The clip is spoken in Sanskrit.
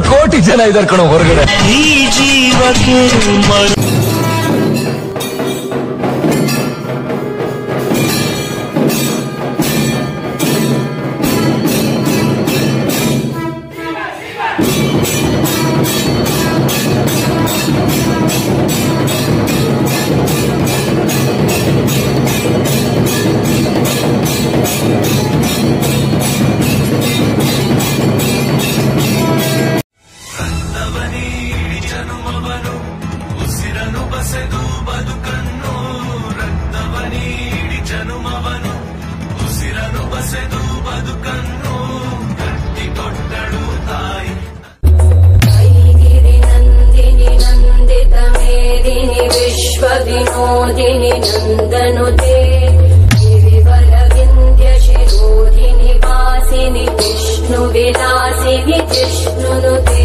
ಕೋಟಿ ಜನ ಇದಾರೆ ಕಣೋ ಹೊರಗಡೆ. ಈ ಜೀವಕ್ಕೆ ಮರು गिरिनन्दिनि नन्दितमेदिनि विश्वविनोदिनि नन्दनुते गिरिवरविन्द्यशिरोधिनि वासिनि विष्णुविलासिनि जिष्णुनुते